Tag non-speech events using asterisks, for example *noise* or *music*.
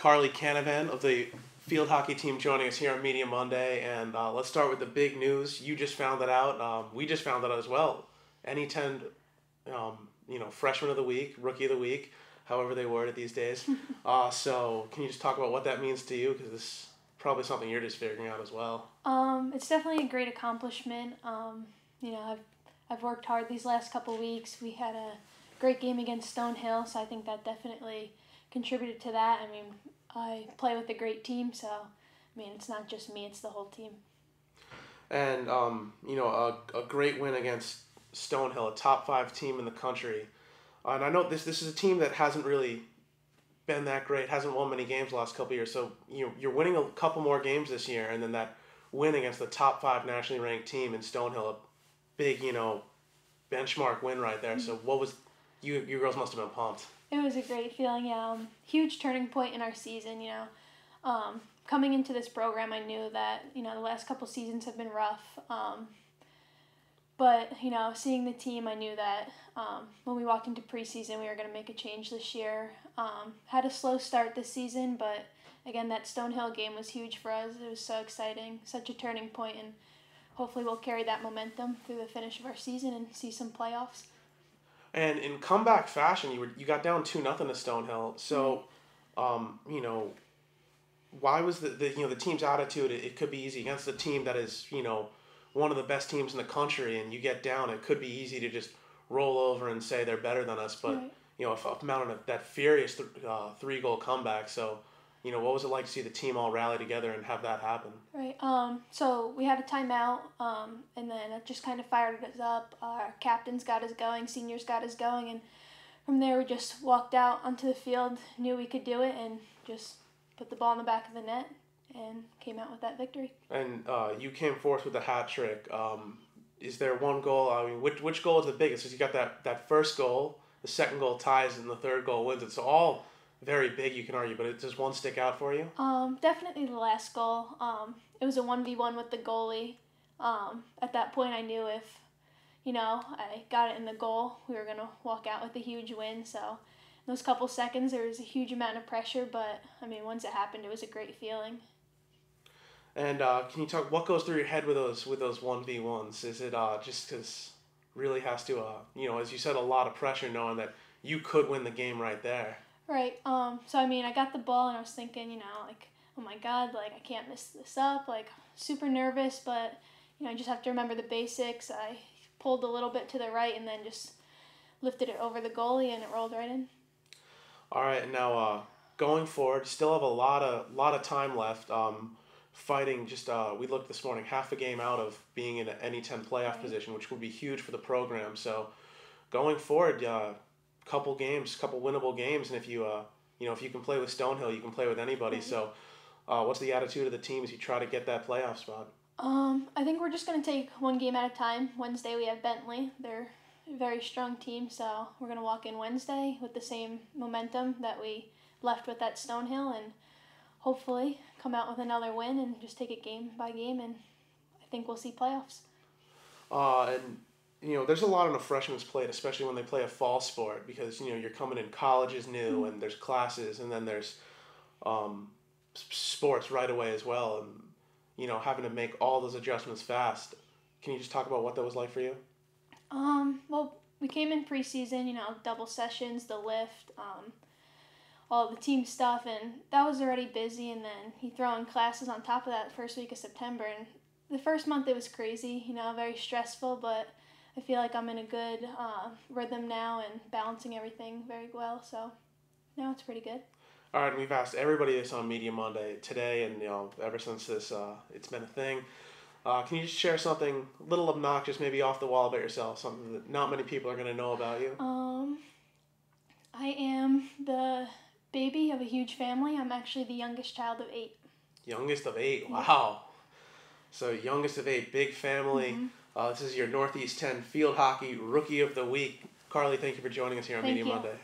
Carly Canavan of the field hockey team joining us here on Media Monday. And uh, let's start with the big news. You just found that out. Um, we just found that out as well. NE 10, um, you know, freshman of the week, rookie of the week, however they word it these days. *laughs* uh, so can you just talk about what that means to you? Because this is probably something you're just figuring out as well. Um, it's definitely a great accomplishment. Um, you know, I've, I've worked hard these last couple weeks. We had a great game against Stonehill, so I think that definitely contributed to that. I mean, I play with a great team, so I mean, it's not just me; it's the whole team. And um, you know, a, a great win against Stonehill, a top five team in the country. Uh, and I know this this is a team that hasn't really been that great, hasn't won many games the last couple years. So you know, you're winning a couple more games this year, and then that win against the top five nationally ranked team in Stonehill, a big you know benchmark win right there. So what was you you girls must have been pumped. It was a great feeling. Yeah, um, huge turning point in our season. You know, um, coming into this program, I knew that you know the last couple seasons have been rough. Um, but you know, seeing the team, I knew that um, when we walked into preseason, we were going to make a change this year. Um, had a slow start this season, but again, that Stonehill game was huge for us. It was so exciting, such a turning point, and hopefully, we'll carry that momentum through the finish of our season and see some playoffs. And in comeback fashion, you were you got down two nothing to Stonehill. So, um, you know, why was the, the you know the team's attitude? It, it could be easy against a team that is you know one of the best teams in the country, and you get down. It could be easy to just roll over and say they're better than us. But Right. you know, if mounting a, that furious th- uh, three goal comeback. So, you know, what was it like to see the team all rally together and have that happen? Right. Um, so we had a timeout, um, and then it just kind of fired us up. Our captains got us going, seniors got us going, and from there we just walked out onto the field, knew we could do it, and just put the ball in the back of the net and came out with that victory. And uh, you came forth with a hat trick. Um, is there one goal? I mean, which which goal is the biggest? Because you got that that first goal, the second goal ties, and the third goal wins it. So all very big, you can argue. But it, does one stick out for you? Um, definitely the last goal. Um, it was a one v one with the goalie. Um, at that point, I knew if, you know, I got it in the goal, we were gonna walk out with a huge win. So, in those couple seconds, there was a huge amount of pressure, but I mean, once it happened, it was a great feeling. And uh, can you talk what goes through your head with those with those one v ones? Is it uh, just because really has to uh, you know as you said a lot of pressure knowing that you could win the game right there. Right. Um. So I mean, I got the ball, and I was thinking, you know, like, oh my God, like I can't mess this up. Like super nervous, but you know, I just have to remember the basics. I pulled a little bit to the right, and then just lifted it over the goalie, and it rolled right in. All right, now uh, going forward, still have a lot of lot of time left. Um, fighting just uh, we looked this morning half a game out of being in an NE ten playoff Right. position, which would be huge for the program. So going forward, uh, couple games, couple winnable games, and if you uh, you know if you can play with Stonehill, you can play with anybody. Right. So uh, what's the attitude of the team as you try to get that playoff spot? Um, I think we're just gonna take one game at a time. Wednesday we have Bentley. They're a very strong team, so we're gonna walk in Wednesday with the same momentum that we left with at Stonehill, and hopefully come out with another win and just take it game by game. And I think we'll see playoffs. Uh, and you know, there's a lot on a freshman's plate, especially when they play a fall sport, because you know you're coming in college is new, and there's classes, and then there's um, sports right away as well, and you know having to make all those adjustments fast. Can you just talk about what that was like for you? Um, well, we came in preseason, you know, double sessions, the lift, um, all the team stuff, and that was already busy. And then you throw in classes on top of that first week of September. And the first month it was crazy, you know, very stressful, but I feel like I'm in a good uh, rhythm now and balancing everything very well. So now it's pretty good. All right, we've asked everybody this on Media Monday today, and you know ever since this uh, it's been a thing. Uh, can you just share something a little obnoxious, maybe off the wall about yourself, something that not many people are going to know about you? Um, I am the baby of a huge family. I'm actually the youngest child of eight. Youngest of eight. Wow. So youngest of eight, big family. Mm-hmm. Uh, this is your Northeast Ten Field Hockey Rookie of the Week. Carly, thank you for joining us here on Thank Media you. Monday.